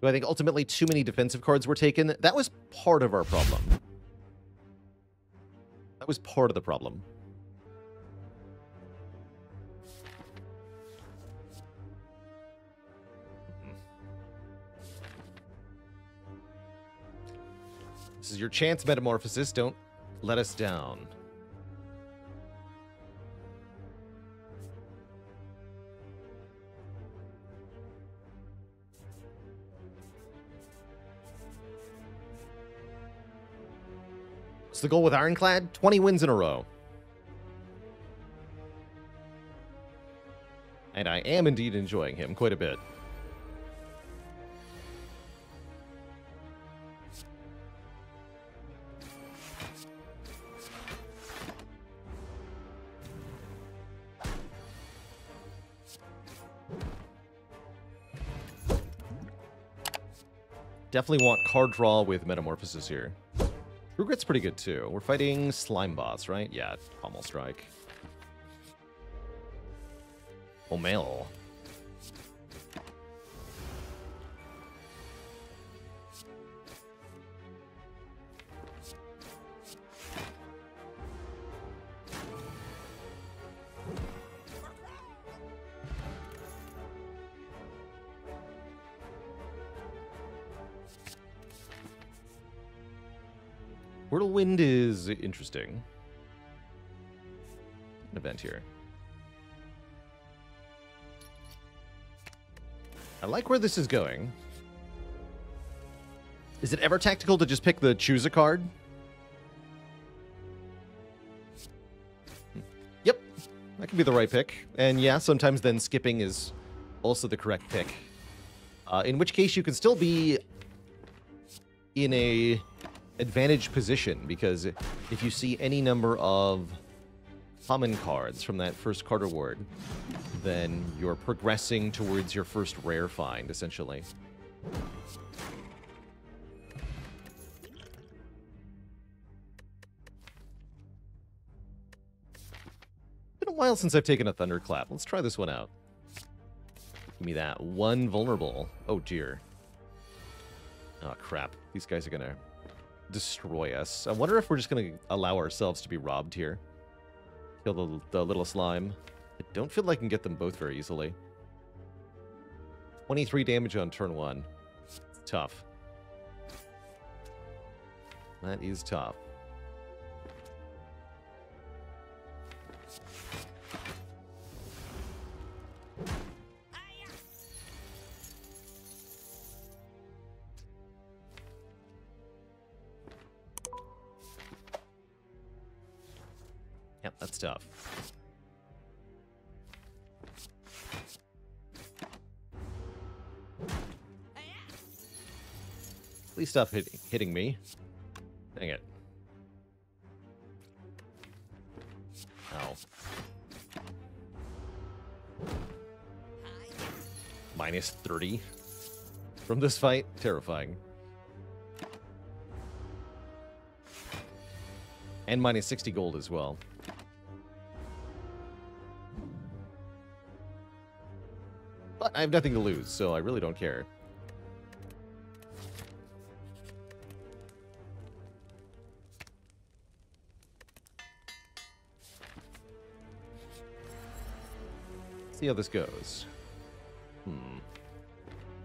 Do I think ultimately too many defensive cards were taken? That was part of our problem. That was part of the problem. This is your chance, Metamorphosis. Don't let us down. The goal with Ironclad? 20 wins in a row. And I am indeed enjoying him quite a bit. Definitely want card draw with Metamorphosis here. True Grit's pretty good too. We're fighting Slime Boss, right? Yeah, Pommel Strike. Omail. Is interesting. An event here. I like where this is going. Is it ever tactical to just pick the choose a card? Hmm. Yep, that could be the right pick. And yeah, sometimes then skipping is also the correct pick. Uh, in which case you can still be in a advantage position because if you see any number of common cards from that first card reward, then you're progressing towards your first rare find, essentially. Been a while since I've taken a Thunderclap. Let's try this one out. Give me that. One vulnerable. Oh, dear. Oh, crap. These guys are to destroy us. I wonder if we're just going to allow ourselves to be robbed here. Kill the, the little slime. I don't feel like I can get them both very easily. 23 damage on turn one. It's tough. That is tough. Tough. Please stop hit hitting me. Dang it. Ow. Minus 30 from this fight? Terrifying. And minus 60 gold as well. I have nothing to lose, so I really don't care. See how this goes. Hmm.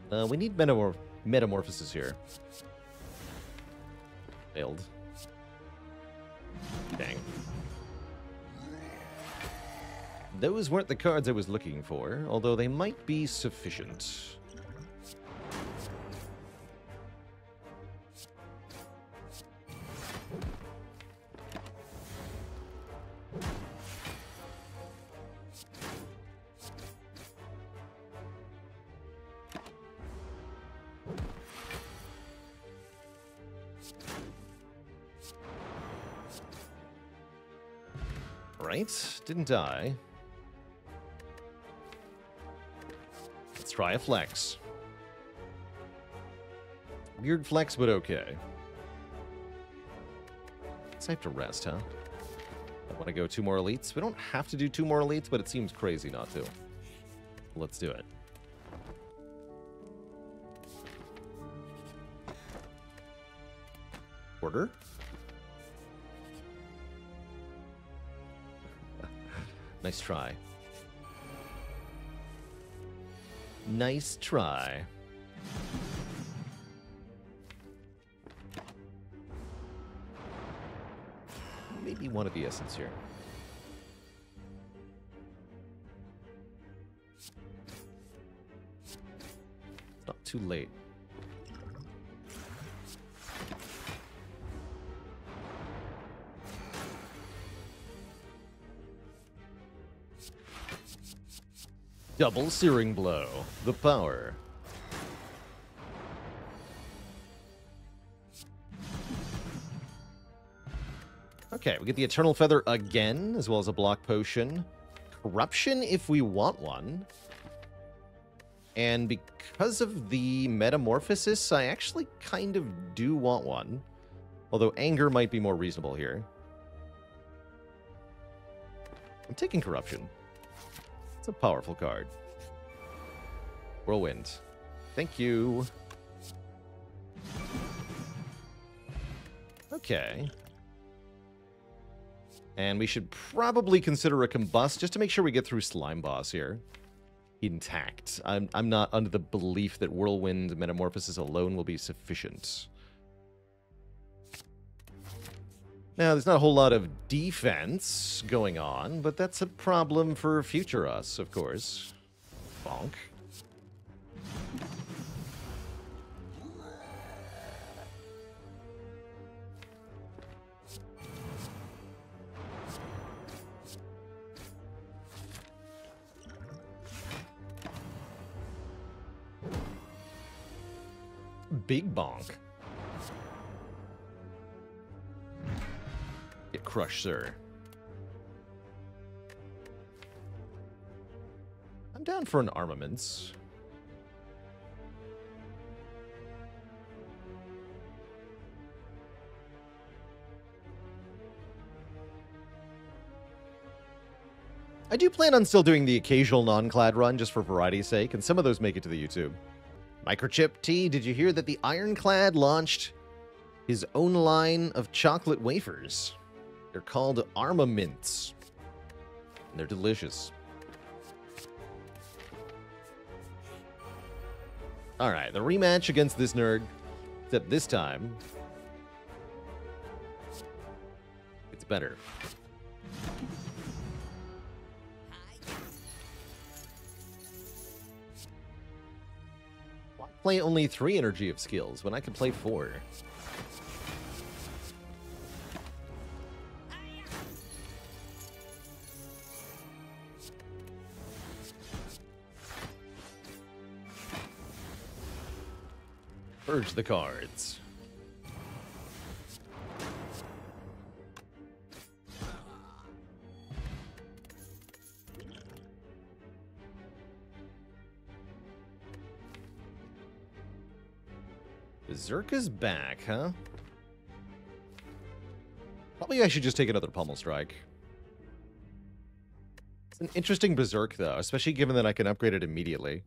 Uh, we need metamorph metamorphosis here. Failed. Those weren't the cards I was looking for, although they might be sufficient. Right, didn't die. try a flex. Weird flex, but okay. Safe to rest, huh? I want to go two more elites. We don't have to do two more elites, but it seems crazy not to. Let's do it. Order? nice try. Nice try. Maybe one of the essence here. It's not too late. Double Searing Blow. The power. Okay, we get the Eternal Feather again, as well as a block potion. Corruption if we want one. And because of the Metamorphosis, I actually kind of do want one. Although Anger might be more reasonable here. I'm taking Corruption. It's a powerful card. Whirlwind. Thank you. Okay. And we should probably consider a combust just to make sure we get through Slime Boss here. Intact. I'm, I'm not under the belief that Whirlwind Metamorphosis alone will be sufficient. Now, there's not a whole lot of defense going on, but that's a problem for future us, of course. Bonk. Big bonk. Get crushed, sir. I'm down for an armaments. I do plan on still doing the occasional non-clad run just for variety's sake, and some of those make it to the YouTube. Microchip T, did you hear that the Ironclad launched his own line of chocolate wafers? They're called Armaments. And they're delicious. Alright, the rematch against this nerd. Except this time... It's better. Why play only three energy of skills when I can play four? Purge the cards. Berserk is back, huh? Probably I should just take another Pommel Strike. It's an interesting Berserk, though, especially given that I can upgrade it immediately.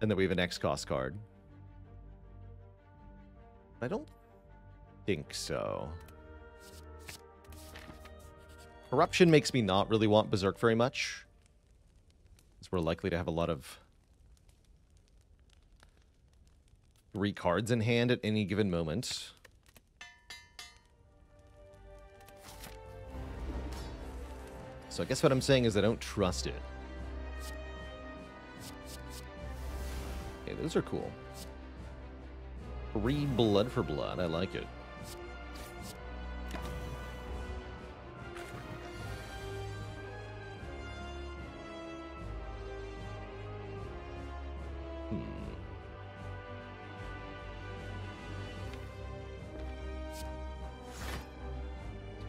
And that we have an X-Cost card. I don't think so. Corruption makes me not really want Berserk very much. Because we're likely to have a lot of three cards in hand at any given moment. So I guess what I'm saying is I don't trust it. Okay, those are cool. Three blood for blood. I like it. Hmm.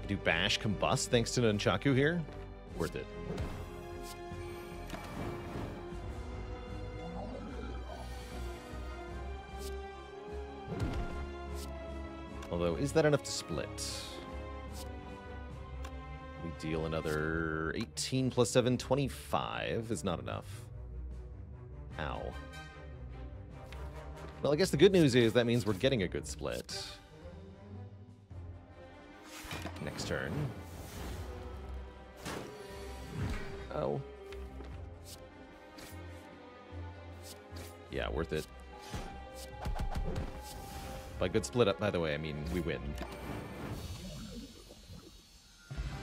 Do bash combust thanks to Nunchaku here? Worth it. Though is that enough to split? We deal another 18 plus 7, 25 is not enough. Ow. Well, I guess the good news is that means we're getting a good split. Next turn. Oh. Yeah, worth it. By good split up, by the way, I mean we win.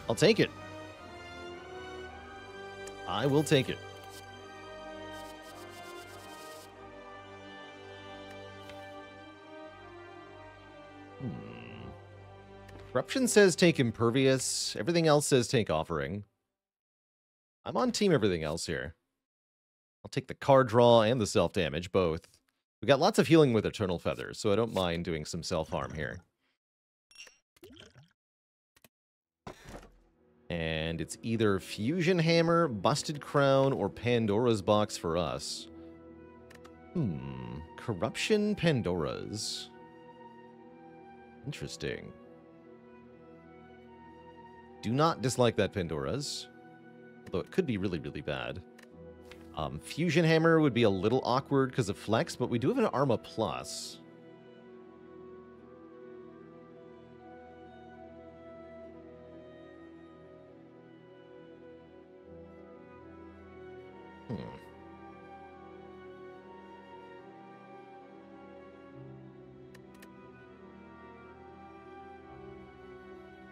I'll take it. I will take it. Hmm. Corruption says take impervious. Everything else says take offering. I'm on team everything else here. I'll take the card draw and the self damage, both. We got lots of healing with Eternal Feathers, so I don't mind doing some self harm here. And it's either Fusion Hammer, Busted Crown, or Pandora's Box for us. Hmm. Corruption Pandora's. Interesting. Do not dislike that Pandora's. Although it could be really, really bad. Um, Fusion Hammer would be a little awkward because of Flex, but we do have an Arma Plus. Hmm.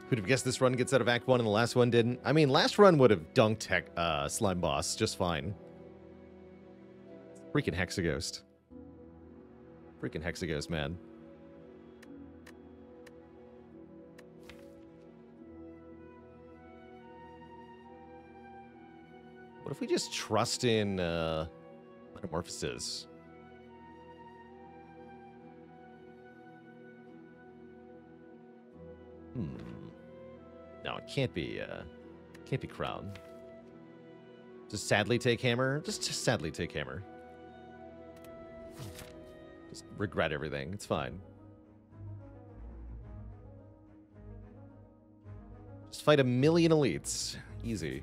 Who'd have guessed this run gets out of Act 1 and the last one didn't? I mean, last run would have dunked tech, uh, Slime Boss just fine. Freaking Hexaghost. Freaking Hexaghost, man. What if we just trust in uh, Metamorphosis? Hmm. No, it can't be, uh, can't be Crown. Just sadly take Hammer? Just, just sadly take Hammer. Just regret everything. It's fine. Just fight a million elites. Easy.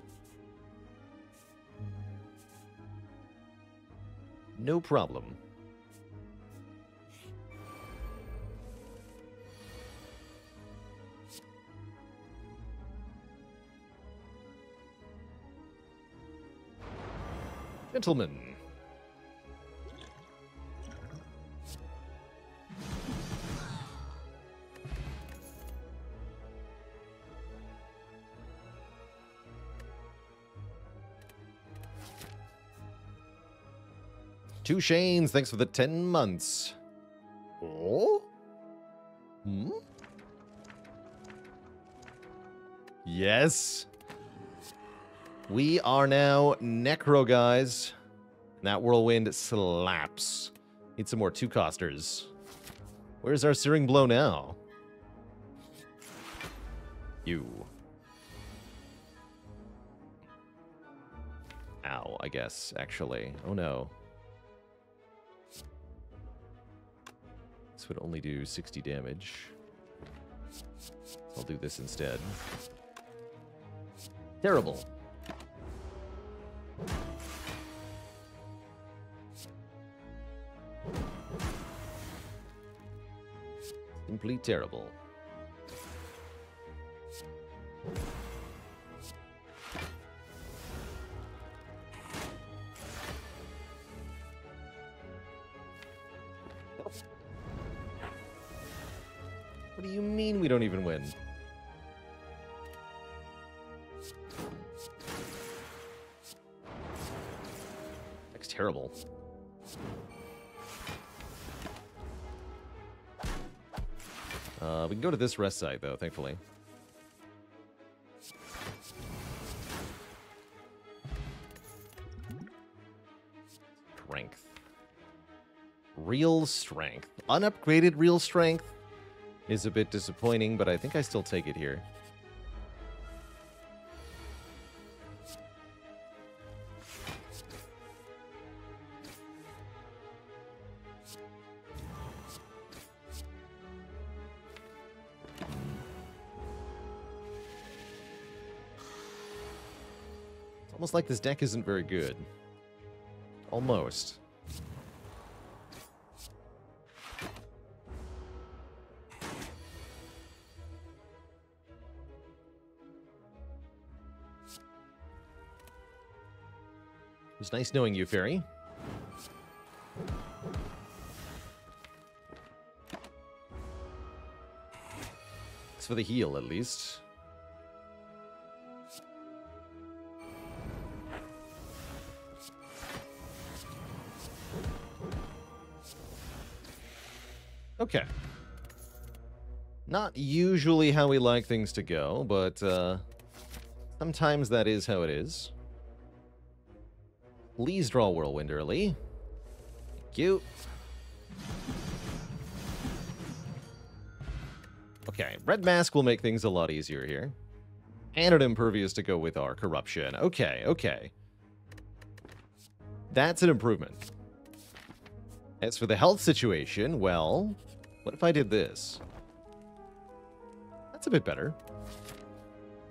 No problem. Gentlemen. Two Shanes, thanks for the 10 months. Oh? Hmm? Yes. We are now Necro, guys. That whirlwind slaps. Need some more two-costers. Where's our Searing Blow now? You. Ow, I guess, actually. Oh no. Would only do 60 damage. I'll do this instead. Terrible. Simply terrible. Uh, we can go to this rest site, though, thankfully. Strength. Real strength. Unupgraded real strength is a bit disappointing, but I think I still take it here. Like this deck isn't very good. Almost. It was nice knowing you, Fairy. It's for the heal, at least. Not usually how we like things to go, but uh, sometimes that is how it is. Please draw Whirlwind early. Thank you. Okay, Red Mask will make things a lot easier here. And an Impervious to go with our Corruption. Okay, okay. That's an improvement. As for the health situation, well, what if I did this? That's a bit better.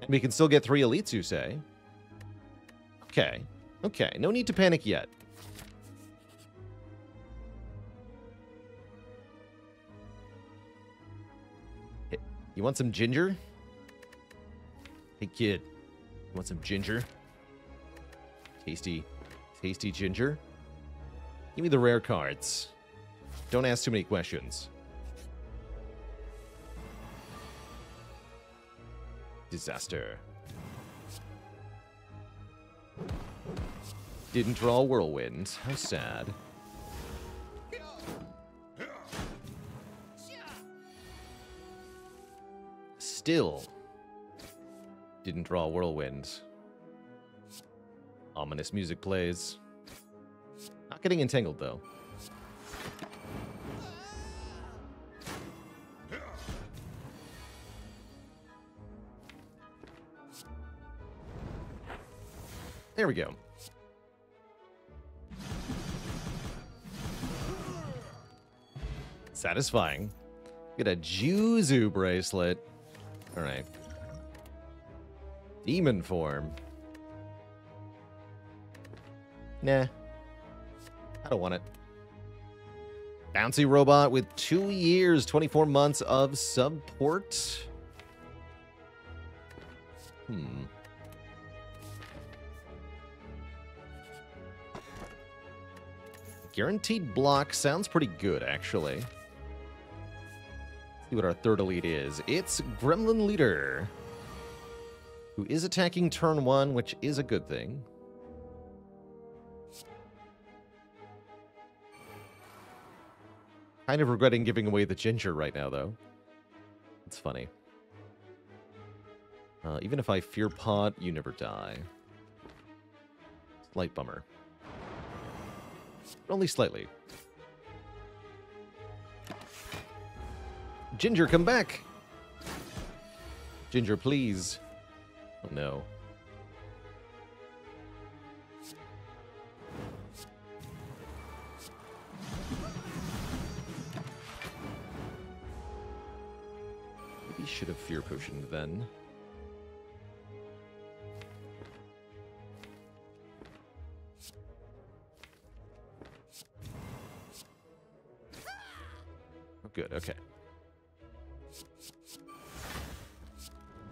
We can still get three elites, you say? Okay. Okay, no need to panic yet. You want some ginger? Hey, kid. You want some ginger? Tasty, tasty ginger? Give me the rare cards. Don't ask too many questions. Disaster. Didn't draw whirlwind. How sad. Still. Didn't draw whirlwind. Ominous music plays. Not getting entangled, though. There we go. Satisfying. Get a Juzu bracelet. All right. Demon form. Nah. I don't want it. Bouncy robot with two years, 24 months of support. Hmm. Guaranteed block sounds pretty good, actually. Let's see what our third elite is. It's Gremlin Leader, who is attacking turn one, which is a good thing. Kind of regretting giving away the ginger right now, though. It's funny. Uh, even if I fear pot, you never die. Slight bummer. Only slightly. Ginger, come back! Ginger, please. Oh, no. Maybe should have fear potioned then. Good, okay.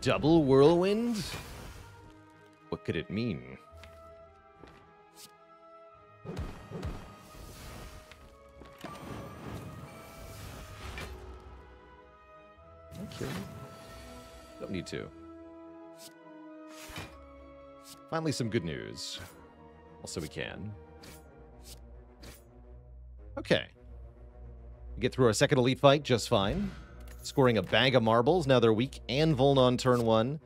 Double whirlwind? What could it mean? Okay. Don't need to. Finally, some good news. Also, we can. Okay. Get through our second elite fight just fine. Scoring a bag of marbles. Now they're weak and vuln on turn one.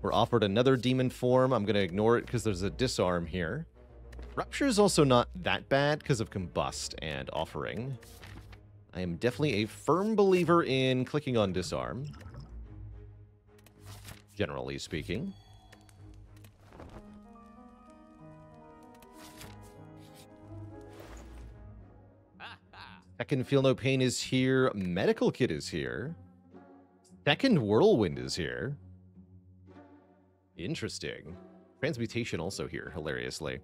We're offered another demon form. I'm going to ignore it because there's a disarm here. Rupture is also not that bad because of Combust and Offering. I am definitely a firm believer in clicking on Disarm. Generally speaking. Second Feel No Pain is here. Medical Kit is here. Second Whirlwind is here. Interesting. Transmutation also here, hilariously.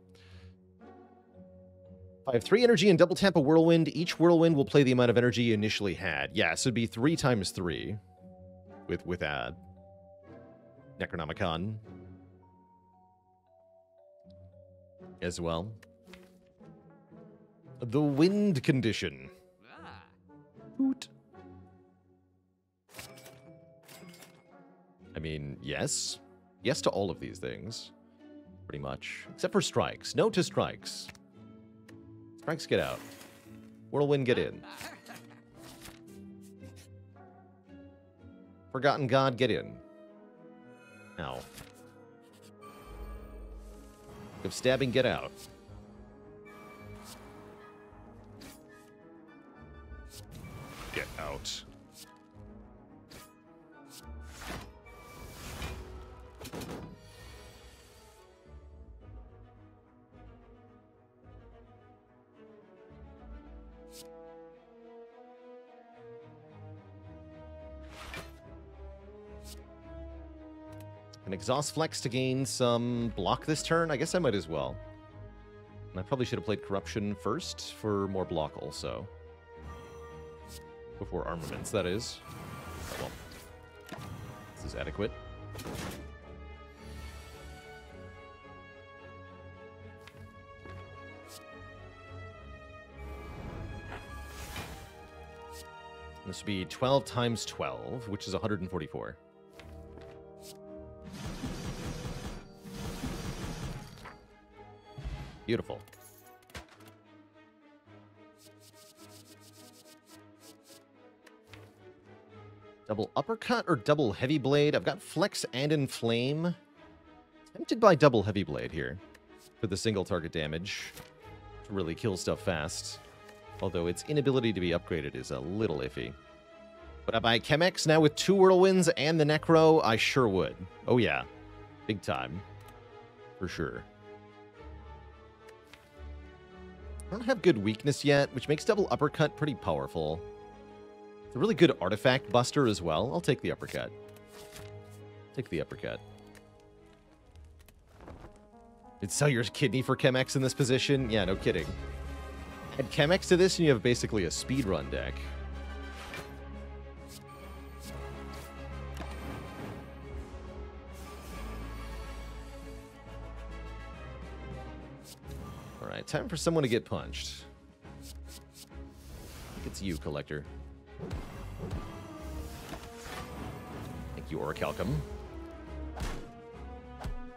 I have three energy and double tap a whirlwind. Each whirlwind will play the amount of energy you initially had. Yeah, so it'd be three times three with with add. Necronomicon. as well. The wind condition. Hoot. I mean, yes. Yes to all of these things. Pretty much. Except for strikes. No to strikes. Strikes get out. Whirlwind get in. Forgotten God get in. Ow. Of stabbing get out. Out. An exhaust flex to gain some block this turn? I guess I might as well. And I probably should have played corruption first for more block also. Before armaments, that is. Well. This is adequate. This would be 12 times 12, which is 144. Beautiful. Double uppercut or double heavy blade? I've got flex and inflame. Tempted by double heavy blade here for the single target damage to really kill stuff fast. Although its inability to be upgraded is a little iffy. Would I buy Chem X now with two Whirlwinds and the Necro? I sure would. Oh yeah. Big time. For sure. I don't have good weakness yet, which makes double uppercut pretty powerful. A really good artifact buster as well. I'll take the uppercut. Take the uppercut. You'd sell your kidney for Chem X in this position? Yeah, no kidding. Add Chem X to this and you have basically a speedrun deck. Alright, time for someone to get punched. It's you, Collector. Thank you, Orichalcum.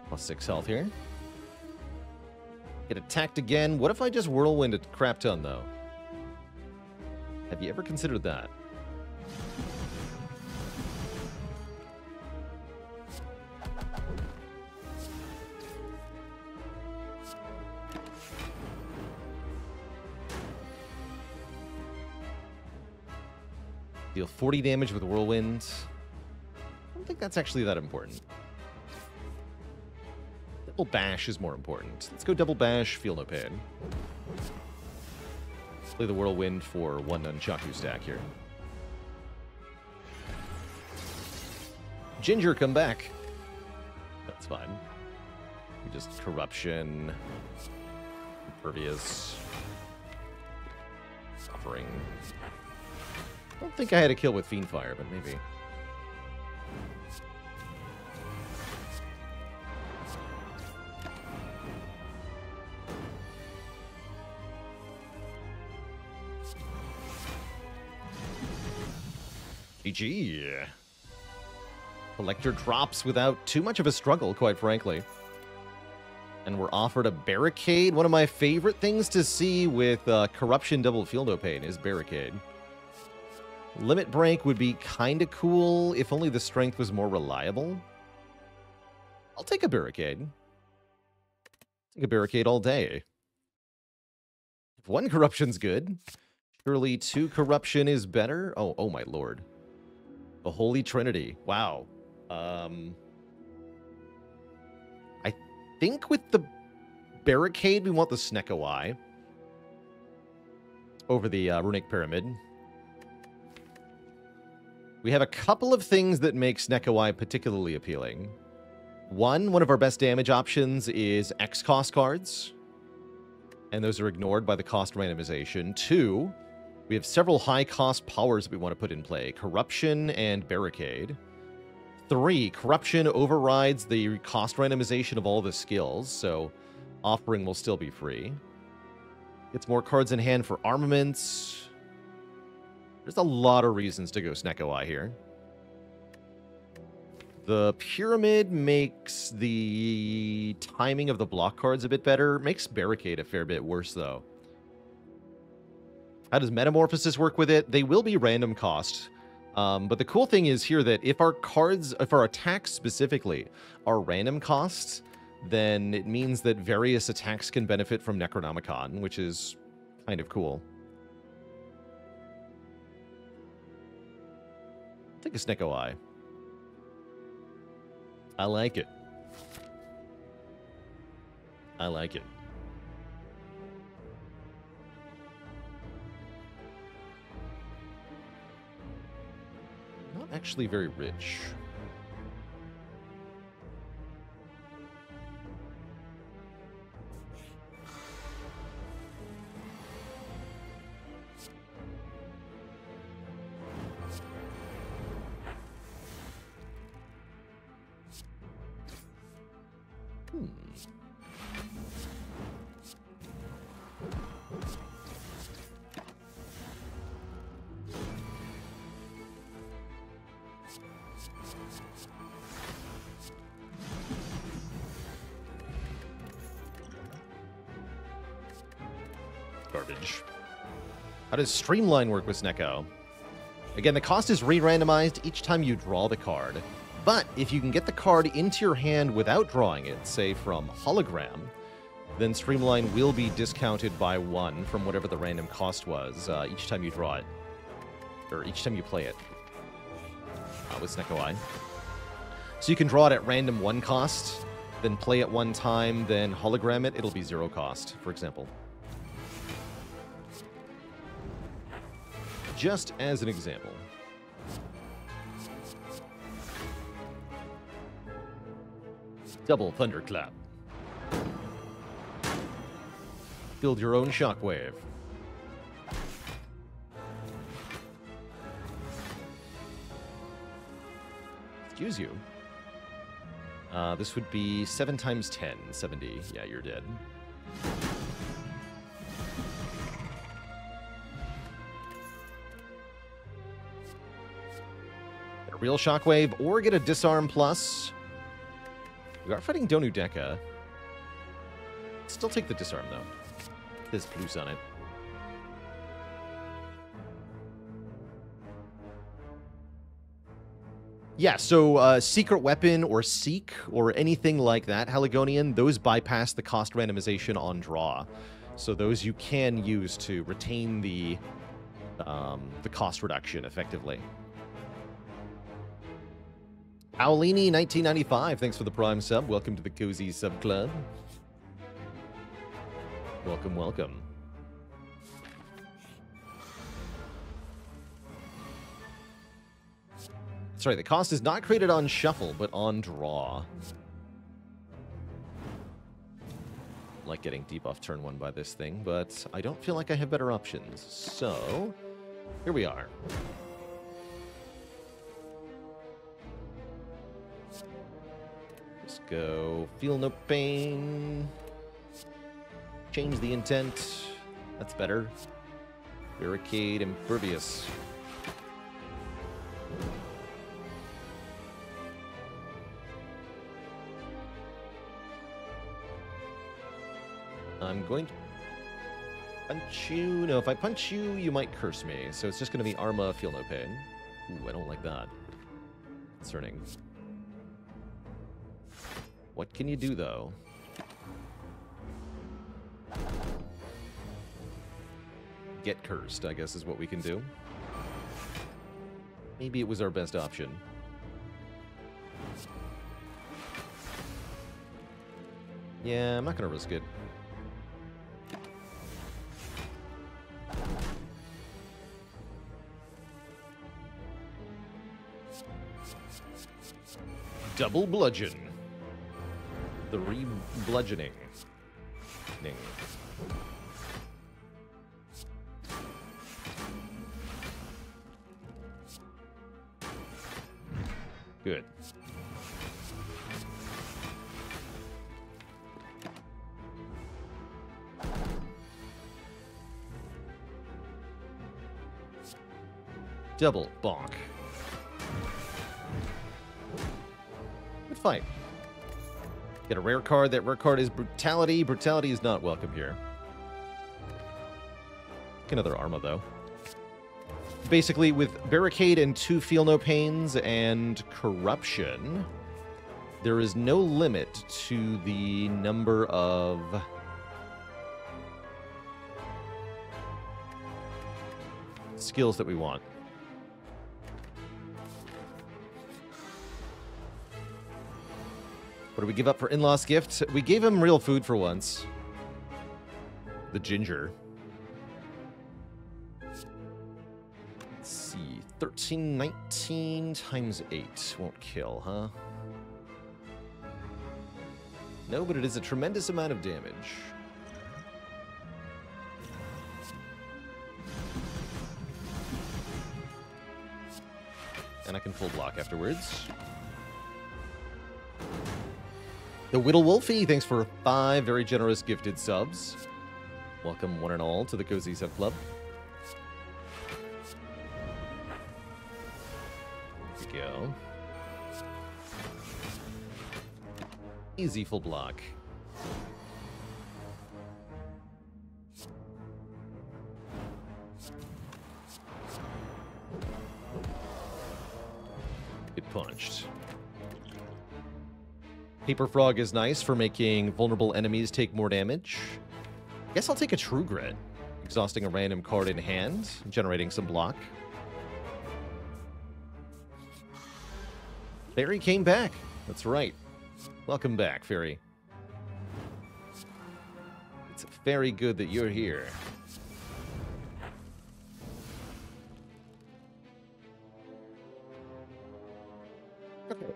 Plus six health here. Get attacked again. What if I just whirlwind a crap ton, though? Have you ever considered that? Deal 40 damage with Whirlwind. I don't think that's actually that important. Double Bash is more important. Let's go Double Bash, feel no pain. Let's play the Whirlwind for one Nunchaku stack here. Ginger, come back. That's fine. We just Corruption. Impervious. Suffering. I don't think I had a kill with Fiendfire, but maybe. GG. Collector drops without too much of a struggle, quite frankly. And we're offered a barricade. One of my favorite things to see with uh, Corruption Double Feel No Pain is barricade. Limit break would be kind of cool if only the strength was more reliable. I'll take a barricade. Take a barricade all day. If one corruption's good, surely two corruption is better. Oh, oh my lord. The Holy Trinity. Wow. Um, I think with the barricade, we want the Snecko Eye over the uh, Runic Pyramid. We have a couple of things that makes Eye particularly appealing. One, one of our best damage options is X cost cards, and those are ignored by the cost randomization. Two, we have several high cost powers that we want to put in play Corruption and Barricade. Three, Corruption overrides the cost randomization of all the skills, so Offering will still be free. Gets more cards in hand for armaments. There's a lot of reasons to go Snecko Eye here. The Pyramid makes the timing of the block cards a bit better. Makes Barricade a fair bit worse, though. How does Metamorphosis work with it? They will be random cost. Um, but the cool thing is here that if our cards, if our attacks specifically are random costs, then it means that various attacks can benefit from Necronomicon, which is kind of cool. Take a Snecko Eye. I like it. I like it. Not actually very rich. Does Streamline work with Snecko? Again, the cost is re-randomized each time you draw the card. But if you can get the card into your hand without drawing it, say from Hologram, then Streamline will be discounted by one from whatever the random cost was uh, each time you draw it. Or each time you play it. Uh, with Snecko Eye. So you can draw it at random one cost, then play it one time, then hologram it, it'll be zero cost, for example. Just as an example. Double thunderclap. Build your own shockwave. Excuse you. Uh, this would be 7 times 10, 70. Yeah, you're dead. Real shockwave or get a disarm plus. We are fighting Donu Deca. Still take the disarm though. There's plus on it. Yeah, so uh, secret weapon or seek or anything like that, Haligonian, those bypass the cost randomization on draw. So those you can use to retain the um, the cost reduction effectively. Paolini, 1995, thanks for the prime sub. Welcome to the Cozy Sub Club. Welcome, welcome. Right, the cost is not created on shuffle, but on draw. Like getting debuff turn one by this thing, but I don't feel like I have better options. So, here we are. Go feel no pain. Change the intent. That's better. Barricade impervious. I'm going to punch you. No, if I punch you, you might curse me. So it's just going to be Arma, feel no pain. Ooh, I don't like that. Concerning. What can you do, though? Get cursed, I guess is what we can do. Maybe it was our best option. Yeah, I'm not to risk it. Double bludgeon. The re-bludgeoning. Good. Double bonk. Good fight. Get a rare card. That rare card is Brutality. Brutality is not welcome here. Another Arma, though. Basically, with Barricade and two Feel No Pains and Corruption, there is no limit to the number of... skills that we want. What do we give up for N'loth's gift? We gave him real food for once. The ginger. Let's see. 13, 19 times 8. Won't kill, huh? No, but it is a tremendous amount of damage. And I can full block afterwards. The Whittle Wolfie, thanks for five very generous gifted subs. Welcome one and all to the Cozy Sub Club. Here we go. Easy full block. Get punched. Paper Phrog is nice for making vulnerable enemies take more damage. I Guess I'll take a True Grit. Exhausting a random card in hand, generating some block. Fairy came back. That's right. Welcome back, Fairy. It's very good that you're here.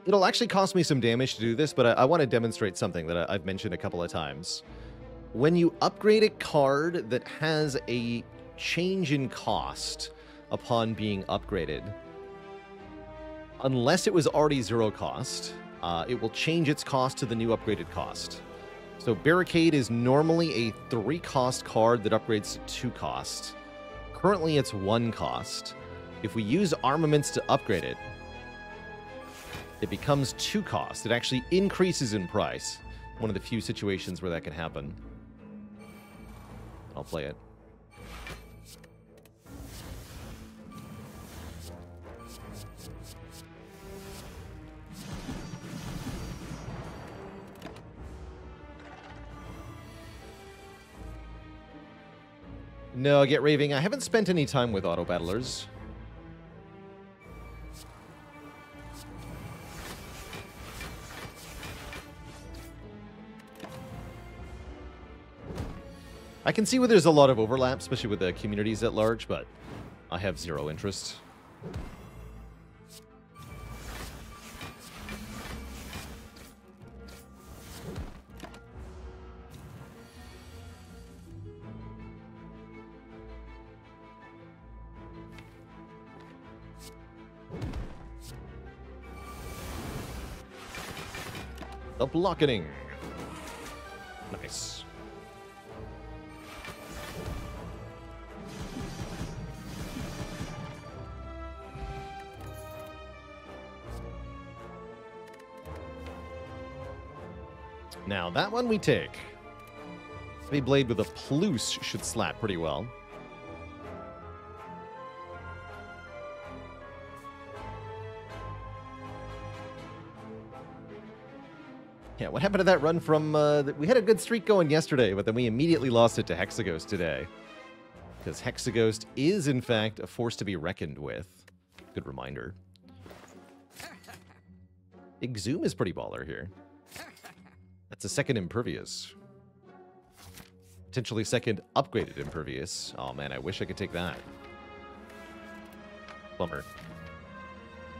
It'll actually cost me some damage to do this, but I, I want to demonstrate something that I, I've mentioned a couple of times. When you upgrade a card that has a change in cost upon being upgraded, unless it was already zero cost, uh, it will change its cost to the new upgraded cost. So Barricade is normally a three cost card that upgrades to two cost. Currently, it's one cost. If we use armaments to upgrade it, it becomes two cost. It actually increases in price. One of the few situations where that can happen. I'll play it. No, get raving. I haven't spent any time with auto battlers. I can see where there's a lot of overlap, especially with the communities at large, but I have zero interest. The blocketing. Nice. Now, that one we take. Heavy Blade with a Plus should slap pretty well. Yeah, what happened to that run from... Uh, we had a good streak going yesterday, but then we immediately lost it to Hexaghost today. Because Hexaghost is, in fact, a force to be reckoned with. Good reminder. Exhume is pretty baller here. That's a second Impervious. Potentially second upgraded Impervious. Oh man, I wish I could take that. Bummer.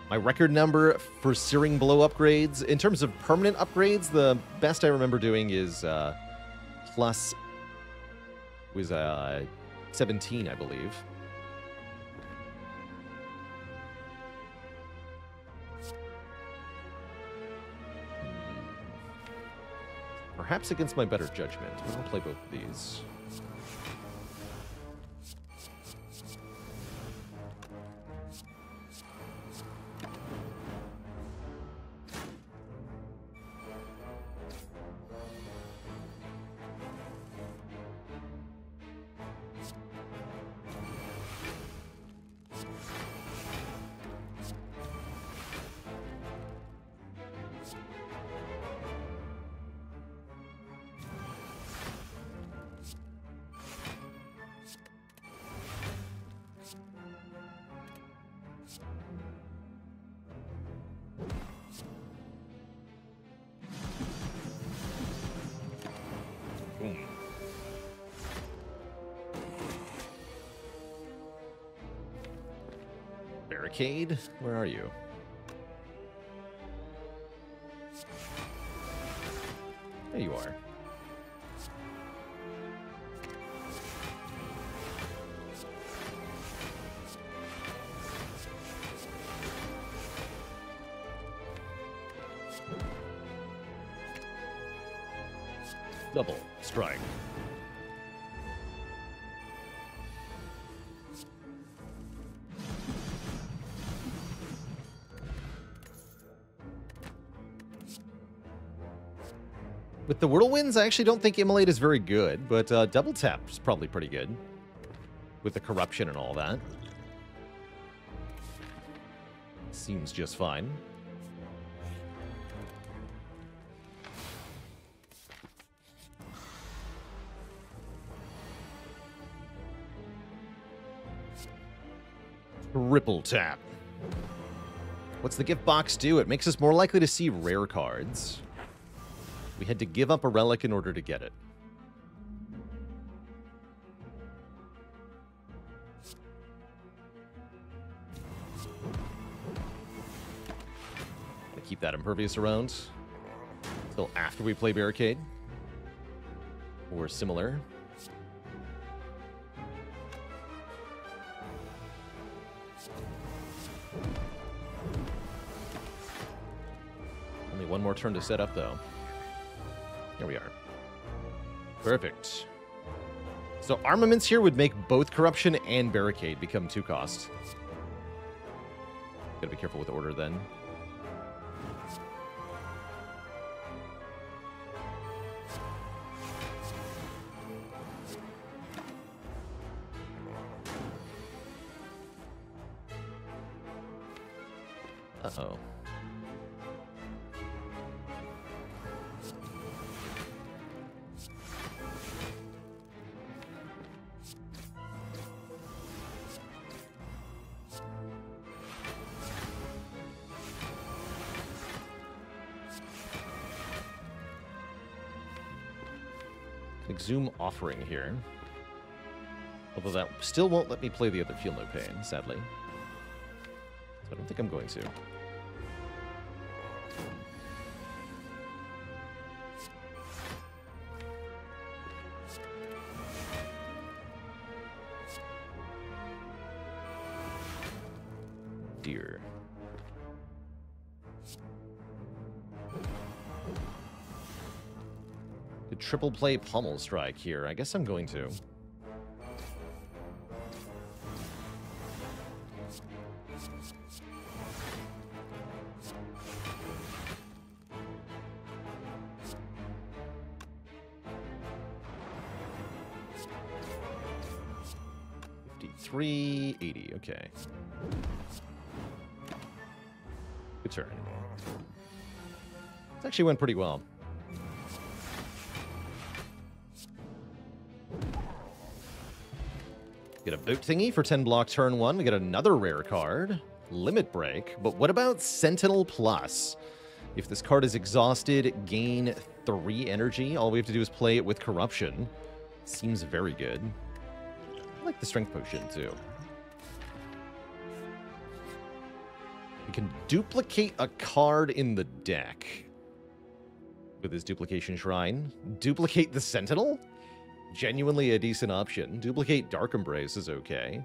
My record number for Searing Blow upgrades, in terms of permanent upgrades, the best I remember doing is uh, plus was uh, 17, I believe. Perhaps against my better judgment. I'll play both of these. Barricade? Where are you? The Whirlwinds, I actually don't think Immolate is very good, but uh, Double Tap is probably pretty good. With the corruption and all that. Seems just fine. Triple tap. What's the gift box do? It makes us more likely to see rare cards. We had to give up a relic in order to get it. Keep that impervious around until after we play barricade or similar. Only one more turn to set up, though. Here we are. Perfect. So armaments here would make both corruption and barricade become two cost. Gotta be careful with order then. Offering here. Although that still won't let me play the other Feel No Pain, sadly. So I don't think I'm going to. Play Pommel Strike here. I guess I'm going to. Fifty-three eighty. Okay. Good turn. This actually went pretty well. Get a boot thingy for 10 block turn one. We get another rare card. Limit break. But what about Sentinel Plus? If this card is exhausted, gain three energy. All we have to do is play it with corruption. Seems very good. I like the strength potion too. We can duplicate a card in the deck with his duplication shrine. Duplicate the Sentinel? Genuinely a decent option. Duplicate Dark Embrace is okay.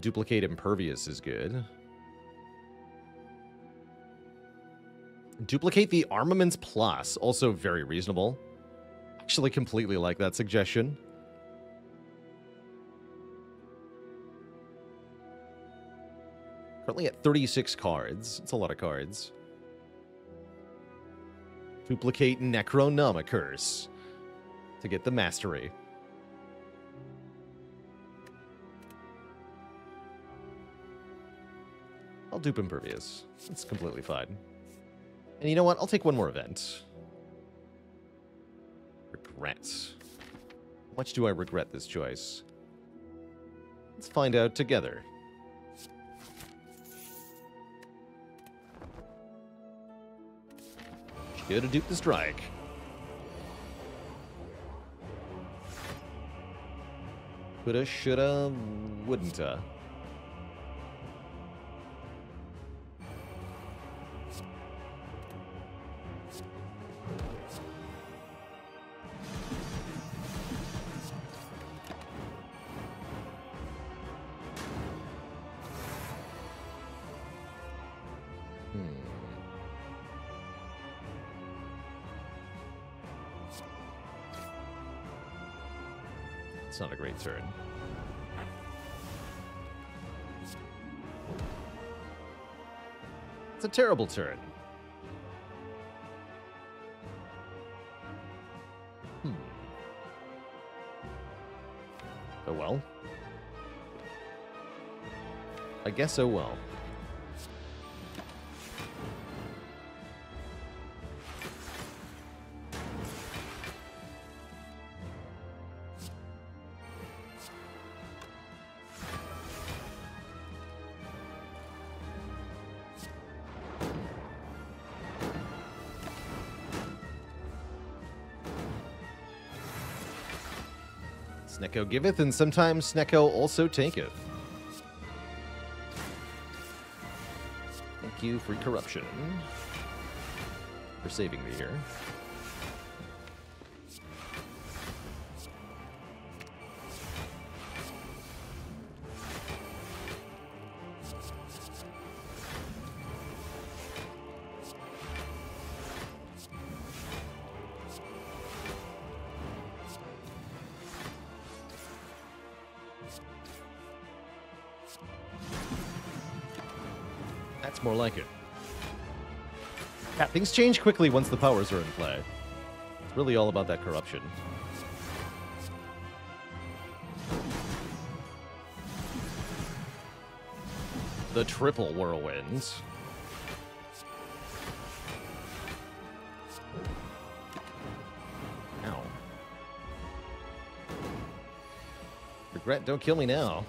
Duplicate Impervious is good. Duplicate the Armaments Plus, also very reasonable. Actually completely like that suggestion. Currently at 36 cards. It's a lot of cards. Duplicate Necronomicurse to get the mastery. I'll dupe Impervious. It's completely fine. And you know what? I'll take one more event. Regrets. How much do I regret this choice? Let's find out together. Should dupe the strike. Coulda, shoulda, uh, wouldn't-a. Uh? It's not a great turn. It's a terrible turn. Hmm. Oh well. I guess oh well. Snecko giveth, and sometimes Snecko also taketh. Thank you for corruption. For saving me here. Change quickly once the powers are in play. It's really all about that corruption. The triple whirlwinds. Ow. Regret, don't kill me now.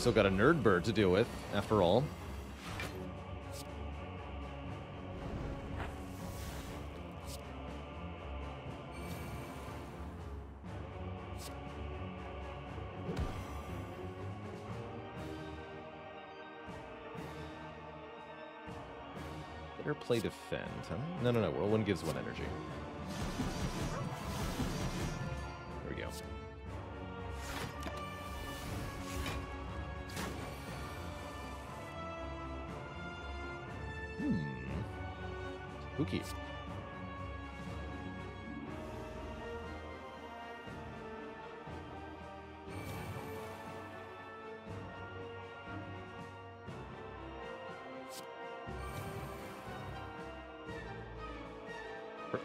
Still got a nerd bird to deal with, after all. Better play defend, huh? No, no, no. Whirlwind gives one energy.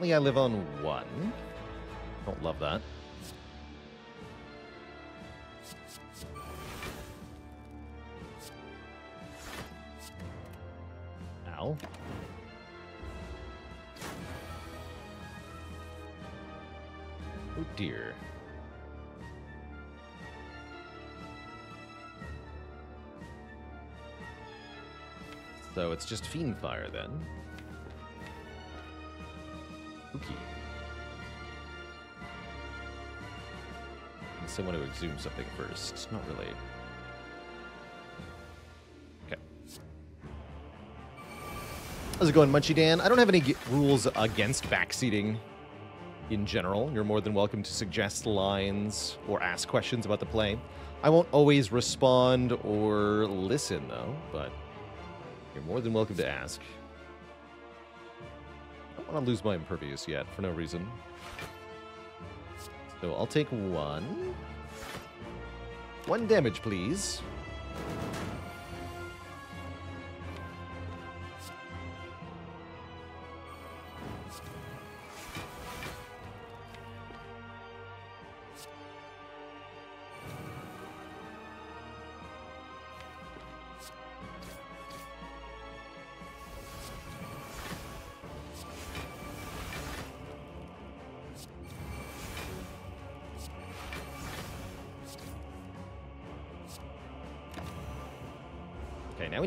Currently, I live on one. Don't love that. Ow. Oh dear. So it's just Fiend Fire then. Spooky. I want to exhume something first. Not really. Okay. How's it going, Munchie Dan? I don't have any rules against backseating in general. You're more than welcome to suggest lines or ask questions about the play. I won't always respond or listen, though, but you're more than welcome to ask. Don't want to lose my impervious yet for no reason. So I'll take one. One damage, please.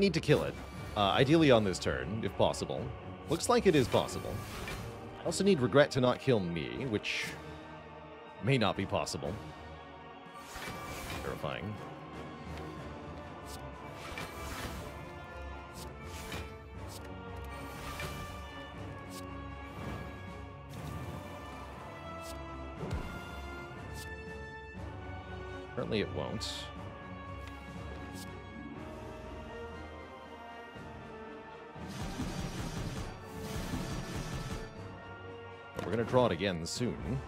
need to kill it. Uh, ideally on this turn, if possible. Looks like it is possible. I also need regret to not kill me, which may not be possible. Terrifying. Apparently it won't. We're going to draw it again soon.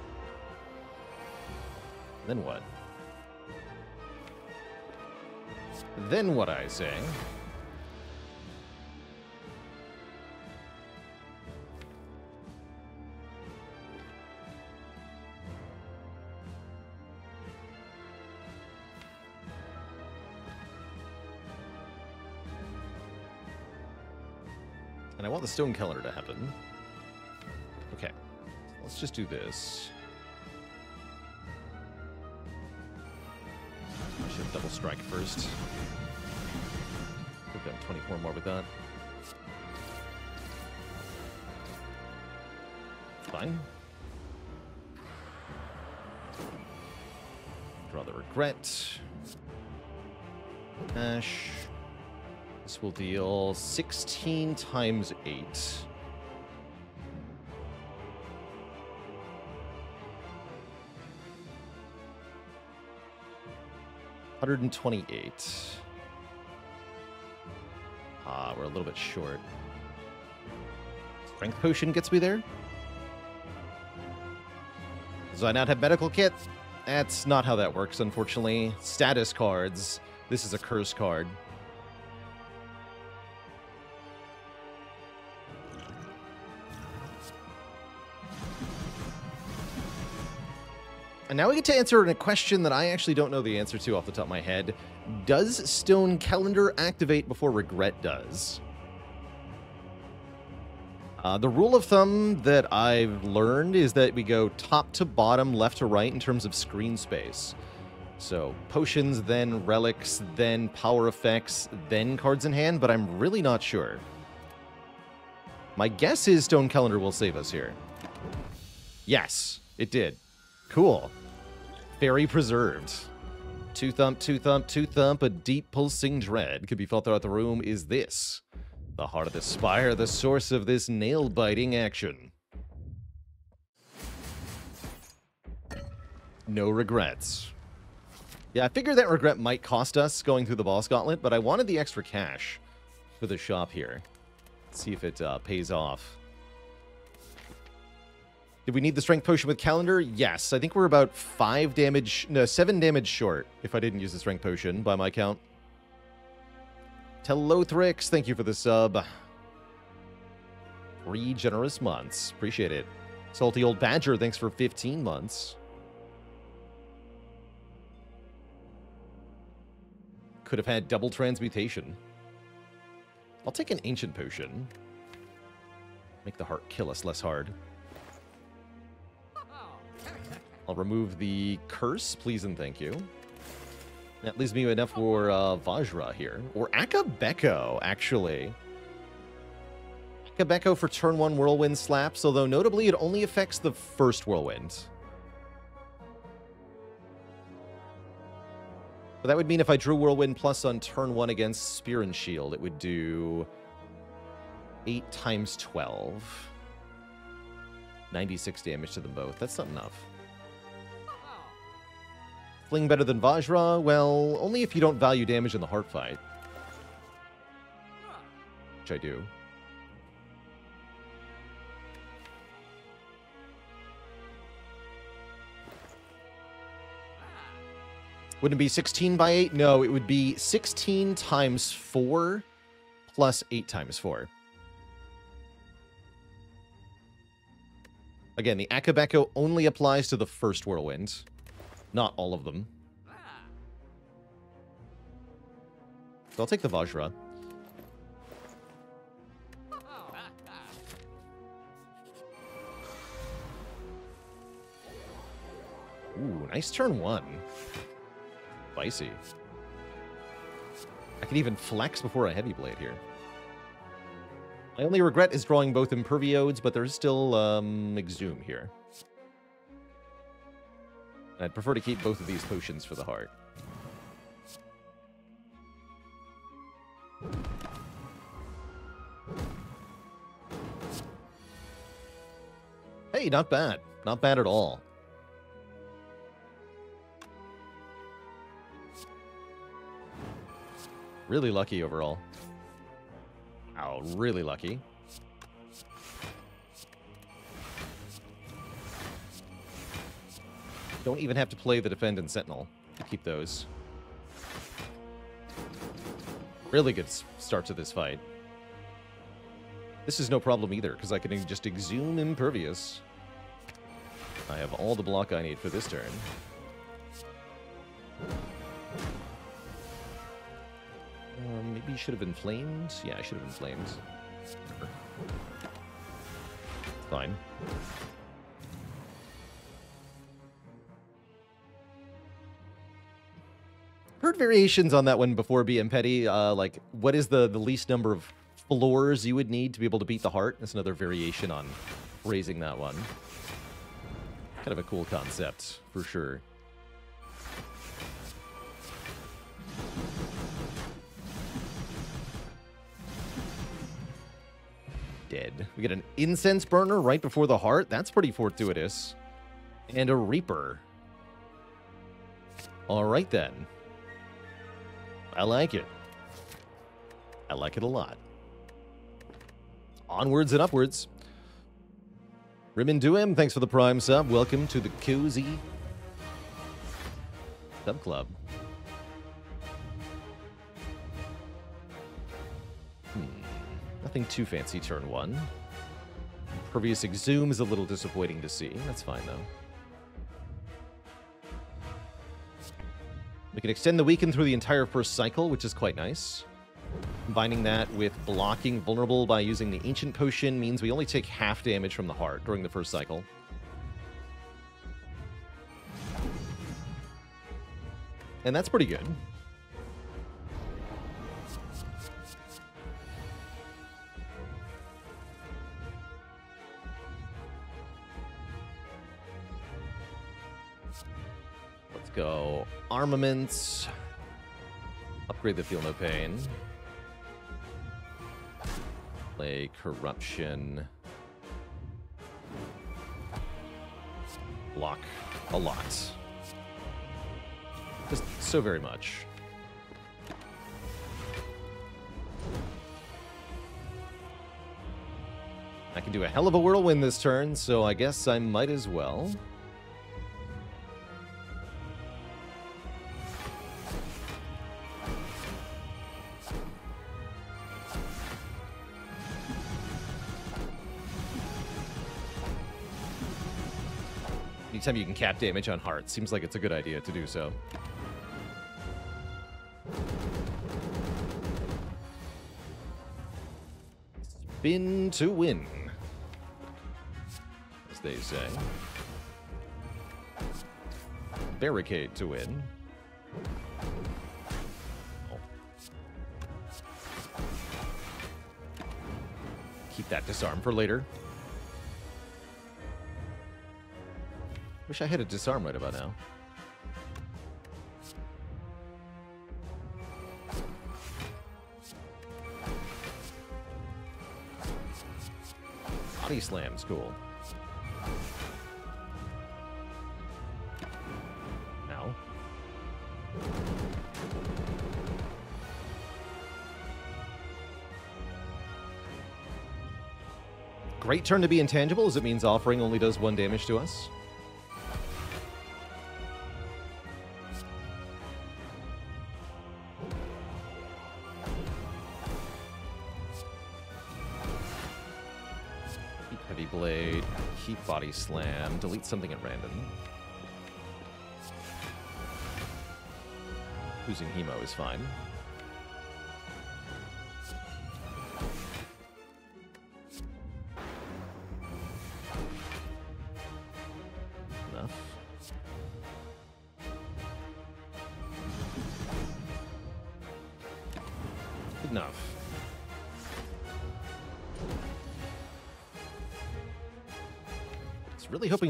Then what? Then what I say? And I want the stone calendar to happen. Let's just do this. I should double strike first. We've done 24 more with that. Fine. Draw the regret. Ash. This will deal 16 times 8. Hundred and twenty-eight. Ah, we're a little bit short. Strength potion gets me there. Does I not have medical kit? That's not how that works, unfortunately. Status cards. This is a curse card. And now we get to answer a question that I actually don't know the answer to off the top of my head. Does Stone Calendar activate before Regret does? Uh, the rule of thumb that I've learned is that we go top to bottom, left to right in terms of screen space. So potions, then relics, then power effects, then cards in hand, but I'm really not sure. My guess is Stone Calendar will save us here. Yes, it did. Cool. Fairy preserved. Two thump, two thump, two thump, a deep pulsing dread could be felt throughout the room is this. The heart of the spire, the source of this nail-biting action. No regrets. Yeah, I figured that regret might cost us going through the boss gauntlet, but I wanted the extra cash for the shop here. Let's see if it uh, pays off. Did we need the strength potion with calendar? Yes. I think we're about five damage, no, seven damage short if I didn't use the strength potion by my count. Telothrix, thank you for the sub. Three generous months. Appreciate it. Salty Old Badger, thanks for 15 months. Could have had double transmutation. I'll take an ancient potion. Make the heart kill us less hard. I'll remove the curse, please and thank you. That leaves me with enough for uh, Vajra here. Or Akabeko, actually. Akabeko for turn 1 Whirlwind slaps, although notably it only affects the first Whirlwind. But that would mean if I drew Whirlwind Plus on turn 1 against Spear and Shield, it would do 8 times 12. 96 damage to them both. That's not enough. Fling better than Vajra? Well, only if you don't value damage in the heart fight. Which I do. Wouldn't it be 16 by 8? No, it would be 16 times 4 plus 8 times 4. Again, the Akabeko only applies to the first whirlwind. Not all of them. So I'll take the Vajra. Ooh, nice turn one. Spicy. I can even flex before a heavy blade here. My only regret is drawing both Imperviodes, but there's still um, Exhume here. I'd prefer to keep both of these potions for the heart. Hey, not bad. Not bad at all. Really lucky overall. Oh, really lucky. Don't even have to play the Defendant Sentinel to keep those. Really good start to this fight. This is no problem either, because I can just exhume Impervious. I have all the block I need for this turn. Um, maybe should have inflamed? Yeah, I should have inflamed. Fine. Variations on that one before BM Petty. Uh, like, what is the, the least number of floors you would need to be able to beat the heart? That's another variation on raising that one. Kind of a cool concept, for sure. Dead. We get an incense burner right before the heart. That's pretty fortuitous. And a reaper. All right, then. I like it. I like it a lot. Onwards and upwards. Riminduim, thanks for the prime sub. Welcome to the cozy sub club. Hmm. Nothing too fancy turn one. Pervious Exhume is a little disappointing to see. That's fine, though. We can extend the weaken through the entire first cycle, which is quite nice. Combining that with blocking vulnerable by using the Ancient Potion means we only take half damage from the heart during the first cycle. And that's pretty good. Go armaments. Upgrade the Feel No Pain. Play Corruption. Block a lot. Just so very much. I can do a hell of a whirlwind this turn, so I guess I might as well. Anytime you can cap damage on heart, seems like it's a good idea to do so. Spin to win, as they say. Barricade to win. Keep that disarm for later. Wish I had a disarm right about now. Body slam's cool. Now. Great turn to be intangible, as it means offering only does one damage to us. Body slam. Delete something at random. Losing Hemo is fine.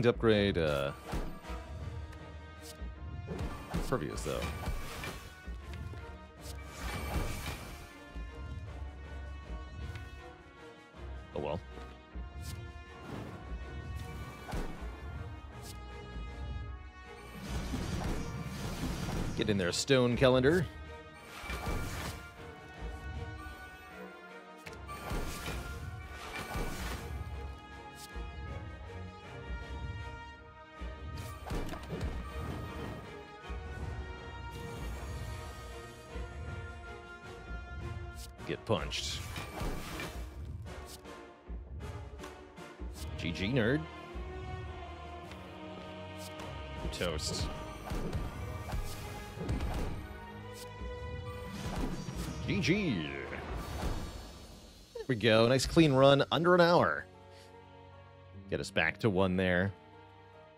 Hoping to upgrade uh, Pervious, though. Oh well. Get in there, Stone Calendar. Go. Nice clean run, under an hour. Get us back to one there.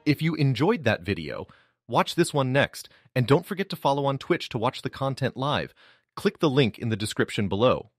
If you enjoyed that video, watch this one next, and don't forget to follow on Twitch to watch the content live. Click the link in the description below.